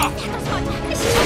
你你心